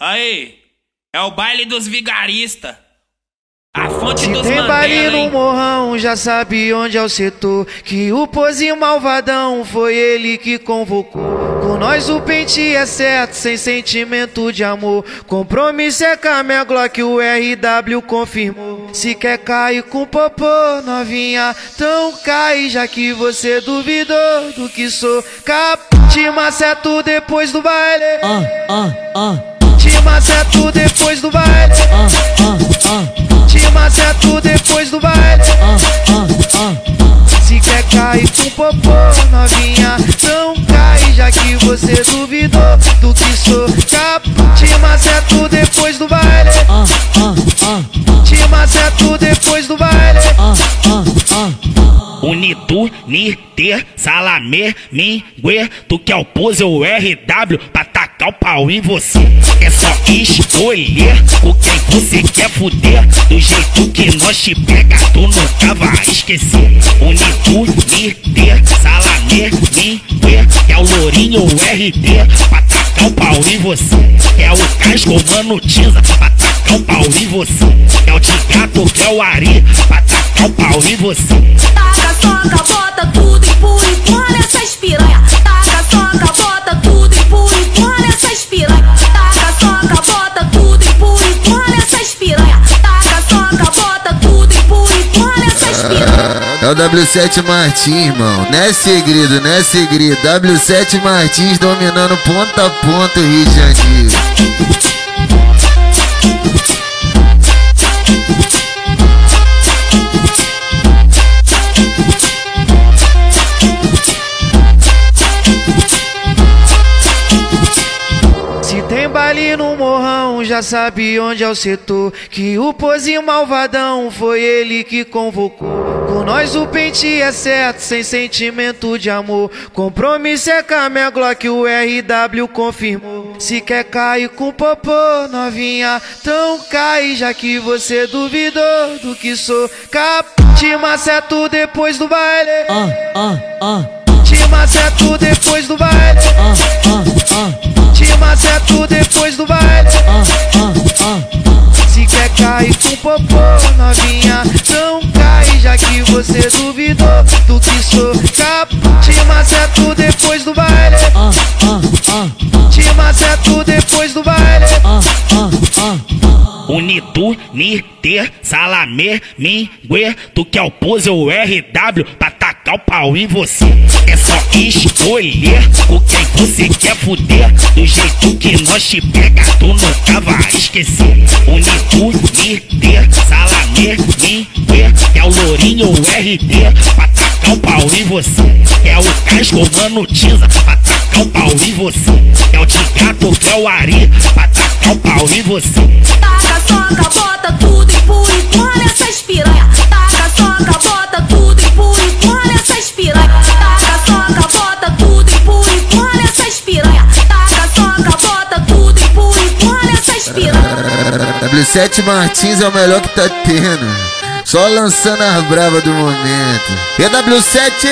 Aí, é o baile dos vigaristas. A fonte Se dos tem Mandela, baile no morrão, já sabe onde é o setor. Que o pozinho malvadão foi ele que convocou. Com nós o pente é certo, sem sentimento de amor. Compromisso é com a minha Glock, o RW confirmou. Se quer cair com popô, novinha, então cai. Já que você duvidou do que sou capaz. Te maceto depois do baile. ah, ah, ah, Te maceto depois do baile. Te maceto depois do baile. Se quer cair com popô, novinha, não cai, já que você duvidou do que sou capaz. Te maceto depois do baile, te maceto depois do baile. Unitu, Niter, Salamé, Mingue, tu que é o pose ou RW pra tacar o pau em você. É só escolher com quem você quer fuder. Do jeito que nós te pega, tu nunca vai esquecer. Unitu, Niter, Salamé, Mingue, é o Lourinho ou RD pra tacar o pau em você. É o Casco, mano, Tiza pra tacar o pau em você. É o Tigato, que é o Ari pra tacar o pau em você. Taca, soca, bota É o W7 Martins, irmão. Não é segredo, não é segredo. W7 Martins dominando ponta a ponta o Rio de Janeiro. Se tem baile no morrão, já sabe onde é o setor. Que o pozinho malvadão foi ele que convocou. Nós o pente é certo, sem sentimento de amor. Compromisso é com a minha Glock, o RW confirmou. Se quer cair com popô, novinha, então cai. Já que você duvidou do que sou capaz. Te maceto depois do baile. Ah, ah, ah, Te maceto depois do baile. ah, ah, ah, Te maceto depois do baile. Se quer cair com popô, novinha, já que você duvidou do que sou capaz. Te maceto depois do baile, te maceto depois do baile. Unitu, Niter, Salamé, Mingue, tu que é o ou RW pra tacar o pau em você. É só escolher com quem você quer fuder. Do jeito que nós te pega, tu nunca vai esquecer. Unitu, Niter, o Lourinho ou RD pra tacar o pau em você. É o Casco, mano, Tiza pra tacar o pau em você. É o Tigato, que é o Ari pra tacar o pau em você. Taca, soca, bota tudo, empurra, empurra essas piranha. Taca, soca, bota tudo, empurra, empurra essas piranha. Taca, soca, bota tudo, empurra, empurra essas piranha. Taca, soca, bota tudo, empurra, empurra essas piranha. W7 Martins é o melhor que tá tendo. Só lançando as bravas do momento. PW7!